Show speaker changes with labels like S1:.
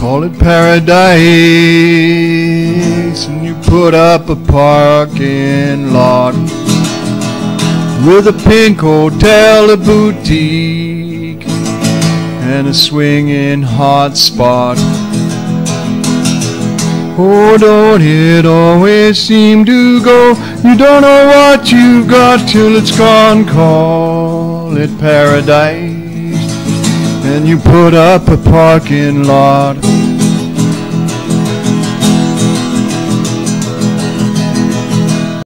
S1: call it paradise. And you put up a parking lot with a pink hotel, a boutique, and a swinging hot spot. Oh, don't it always seem to go? You don't know what you've got till it's gone. Call it paradise. And you put up a parking lot